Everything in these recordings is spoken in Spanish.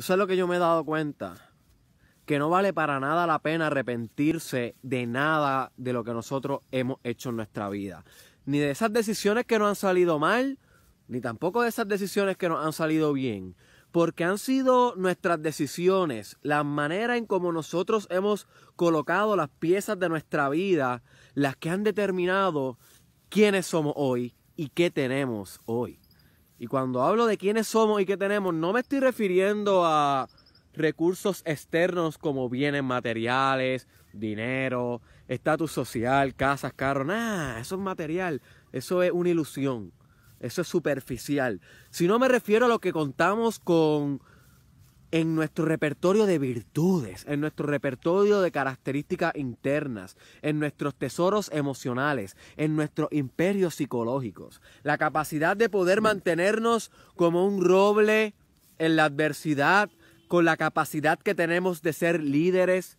¿Tú sabes lo que yo me he dado cuenta? Que no vale para nada la pena arrepentirse de nada de lo que nosotros hemos hecho en nuestra vida. Ni de esas decisiones que nos han salido mal, ni tampoco de esas decisiones que nos han salido bien. Porque han sido nuestras decisiones, la manera en cómo nosotros hemos colocado las piezas de nuestra vida, las que han determinado quiénes somos hoy y qué tenemos hoy. Y cuando hablo de quiénes somos y qué tenemos, no me estoy refiriendo a recursos externos como bienes materiales, dinero, estatus social, casas, carros. Nada, eso es material. Eso es una ilusión. Eso es superficial. Si no me refiero a lo que contamos con en nuestro repertorio de virtudes, en nuestro repertorio de características internas, en nuestros tesoros emocionales, en nuestros imperios psicológicos. La capacidad de poder mantenernos como un roble en la adversidad, con la capacidad que tenemos de ser líderes,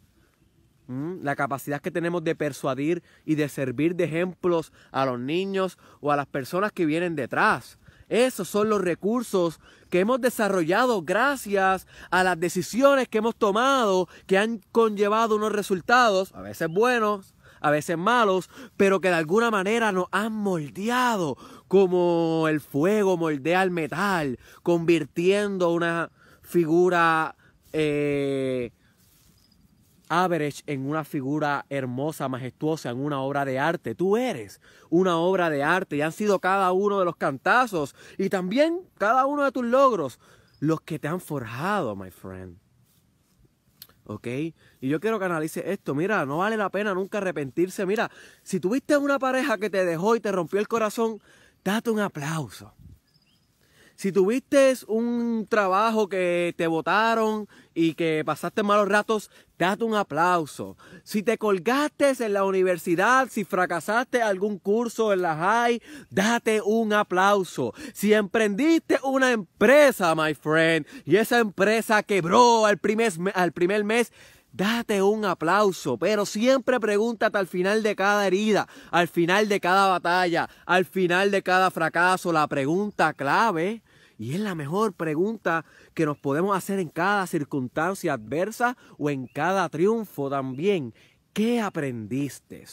la capacidad que tenemos de persuadir y de servir de ejemplos a los niños o a las personas que vienen detrás. Esos son los recursos que hemos desarrollado gracias a las decisiones que hemos tomado que han conllevado unos resultados, a veces buenos, a veces malos, pero que de alguna manera nos han moldeado como el fuego moldea el metal, convirtiendo una figura eh, average en una figura hermosa, majestuosa, en una obra de arte. Tú eres una obra de arte y han sido cada uno de los cantazos y también cada uno de tus logros los que te han forjado, my friend. ¿Ok? Y yo quiero que analices esto. Mira, no vale la pena nunca arrepentirse. Mira, si tuviste una pareja que te dejó y te rompió el corazón, date un aplauso. Si tuviste un trabajo que te votaron y que pasaste malos ratos, date un aplauso. Si te colgaste en la universidad, si fracasaste algún curso en la high, date un aplauso. Si emprendiste una empresa, my friend, y esa empresa quebró al primer, al primer mes, Date un aplauso, pero siempre pregúntate al final de cada herida, al final de cada batalla, al final de cada fracaso, la pregunta clave y es la mejor pregunta que nos podemos hacer en cada circunstancia adversa o en cada triunfo también. ¿Qué aprendiste?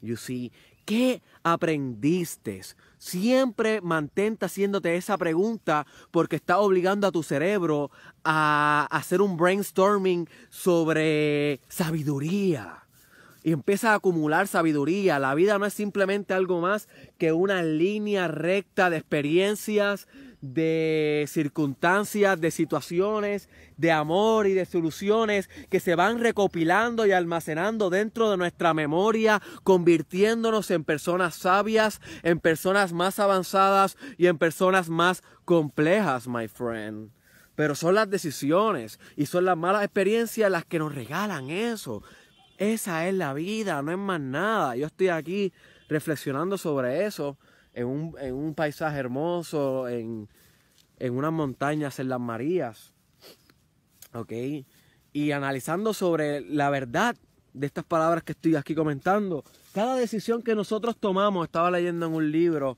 You see, ¿qué aprendiste? Siempre mantente haciéndote esa pregunta porque está obligando a tu cerebro a hacer un brainstorming sobre sabiduría y empieza a acumular sabiduría. La vida no es simplemente algo más que una línea recta de experiencias, de circunstancias, de situaciones, de amor y de soluciones que se van recopilando y almacenando dentro de nuestra memoria, convirtiéndonos en personas sabias, en personas más avanzadas y en personas más complejas, my friend. Pero son las decisiones y son las malas experiencias las que nos regalan eso. Esa es la vida, no es más nada. Yo estoy aquí reflexionando sobre eso en un, en un paisaje hermoso, en, en unas montañas en las Marías. ¿Ok? Y analizando sobre la verdad de estas palabras que estoy aquí comentando. Cada decisión que nosotros tomamos, estaba leyendo en un libro,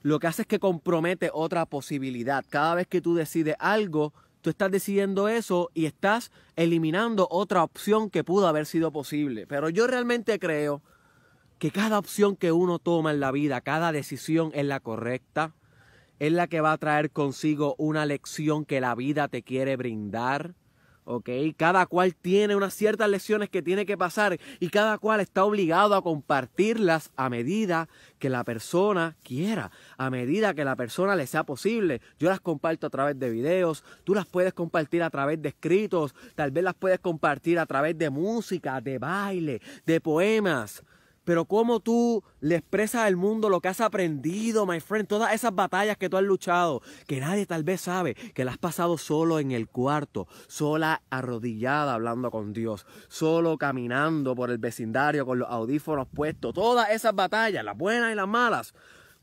lo que hace es que compromete otra posibilidad. Cada vez que tú decides algo, tú estás decidiendo eso y estás eliminando otra opción que pudo haber sido posible. Pero yo realmente creo que cada opción que uno toma en la vida, cada decisión es la correcta, es la que va a traer consigo una lección que la vida te quiere brindar. ¿Ok? Cada cual tiene unas ciertas lecciones que tiene que pasar y cada cual está obligado a compartirlas a medida que la persona quiera, a medida que la persona le sea posible. Yo las comparto a través de videos, tú las puedes compartir a través de escritos, tal vez las puedes compartir a través de música, de baile, de poemas. Pero cómo tú le expresas al mundo lo que has aprendido, my friend, todas esas batallas que tú has luchado, que nadie tal vez sabe, que las has pasado solo en el cuarto, sola arrodillada hablando con Dios, solo caminando por el vecindario con los audífonos puestos, todas esas batallas, las buenas y las malas,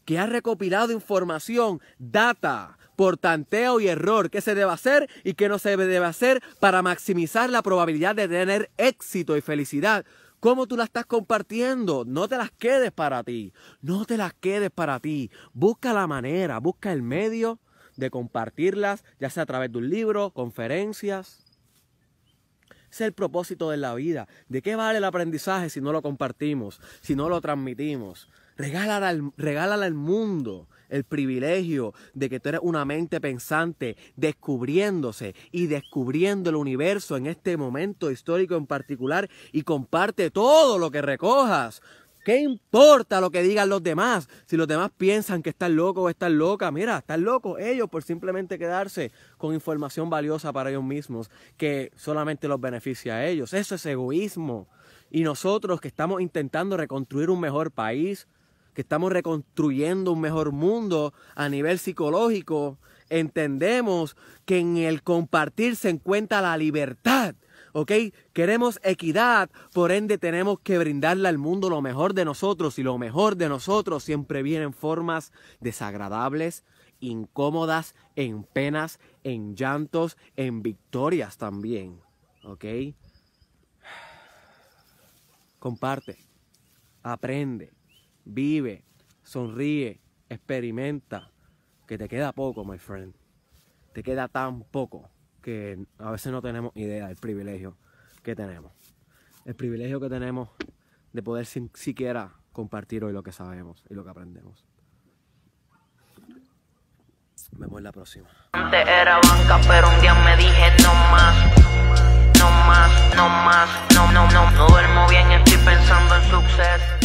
que has recopilado información, data, por tanteo y error, qué se debe hacer y qué no se debe hacer para maximizar la probabilidad de tener éxito y felicidad cómo tú la estás compartiendo. No te las quedes para ti. No te las quedes para ti. Busca la manera, busca el medio de compartirlas, ya sea a través de un libro, conferencias. Es el propósito de la vida. ¿De qué vale el aprendizaje si no lo compartimos, si no lo transmitimos? Regálala al, regálala al mundo el privilegio de que tú eres una mente pensante, descubriéndose y descubriendo el universo en este momento histórico en particular y comparte todo lo que recojas. ¿Qué importa lo que digan los demás? Si los demás piensan que están locos o están locas, mira, están locos ellos por simplemente quedarse con información valiosa para ellos mismos que solamente los beneficia a ellos. Eso es egoísmo. Y nosotros que estamos intentando reconstruir un mejor país, que estamos reconstruyendo un mejor mundo a nivel psicológico, entendemos que en el compartir se encuentra la libertad. ¿ok? Queremos equidad, por ende tenemos que brindarle al mundo lo mejor de nosotros y lo mejor de nosotros siempre viene en formas desagradables, incómodas, en penas, en llantos, en victorias también, ¿ok? Comparte, aprende, vive, sonríe, experimenta, que te queda poco, my friend. Te queda tan poco que a veces no tenemos idea del privilegio que tenemos. El privilegio que tenemos de poder sin, siquiera compartir hoy lo que sabemos y lo que aprendemos. Me voy la próxima. Antes era banca, pero un día me dije no más, no más, no más, no, no, no, no duermo bien, estoy pensando en suceso.